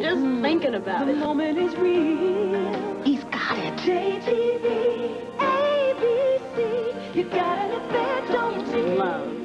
Just hmm. thinking about it. The moment is real. He's got it. JTV, ABC, you got it, don't you? Love.